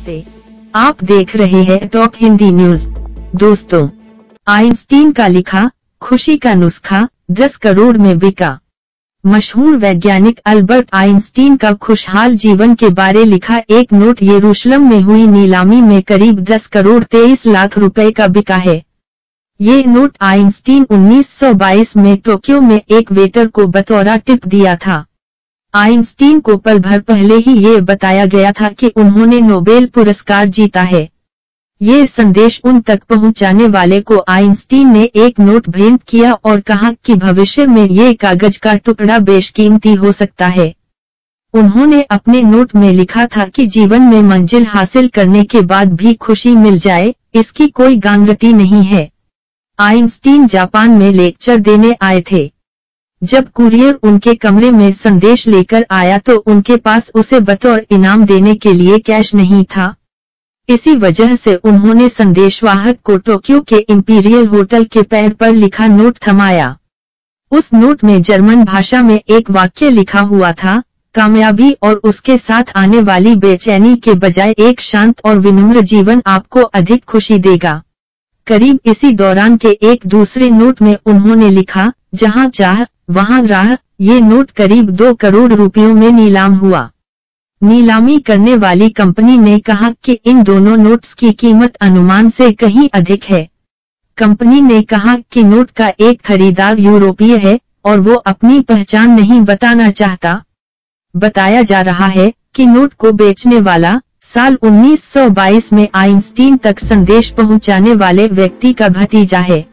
नमस्ते आप देख रहे हैं टॉप हिंदी न्यूज़। दोस्तों, आइंस्टीन का लिखा, खुशी का नुस्खा 10 करोड़ में बिका। मशहूर वैज्ञानिक अल्बर्ट आइंस्टीन का खुशहाल जीवन के बारे लिखा एक नोट, येरूशलम में हुई नीलामी में करीब 10 करोड़ 23 लाख रुपए का बिका है। ये नोट आइंस्टीन 1922 में टोक्यो में एक वेटर को बतौरा टिप दिया था। आइंस्टीन को पल भर पहले ही ये बताया गया था कि उन्होंने नोबेल पुरस्कार जीता है। ये संदेश उन तक पहुँचाने वाले को आइंस्टीन ने एक नोट भेंट किया और कहा कि भविष्य में ये कागज़ का टुकड़ा बेशकीमती हो सकता है। उन्होंने अपने नोट में लिखा था कि जीवन में मंजिल हासिल करने के बाद भी खुशी मिल जाए, इसकी कोई गांगटी नहीं है। आइंस्टीन जापान में लेक्चर देने आए थे। जब कुरियर उनके कमरे में संदेश लेकर आया तो उनके पास उसे बतौर इनाम देने के लिए कैश नहीं था। इसी वजह से उन्होंने संदेशवाहक को टोक्यो के इंपीरियल होटल के पैर पर लिखा नोट थमाया। उस नोट में जर्मन भाषा में एक वाक्य लिखा हुआ था, कामयाबी और उसके साथ आने वाली बेचैनी के बजाय एक शांत और विनम्र जीवन आपको अधिक खुशी देगा। करीब इसी दौरान के एक दूसरे नोट में उन्होंने लिखा, जहाँ चाह वहाँ राह, ये नोट करीब दो करोड़ रुपयों में नीलाम हुआ। नीलामी करने वाली कंपनी ने कहा कि इन दोनों नोट्स की कीमत अनुमान से कहीं अधिक है। कंपनी ने कहा कि नोट का एक खरीदार यूरोपीय है, और वो अपनी पहचान नहीं बताना चाहता। बताया जा रहा है कि नोट को बेचने वाला, साल 1922 में आइंस्टीन तक संदेश पहुँचाने वाले व्यक्ति का भतीजा है।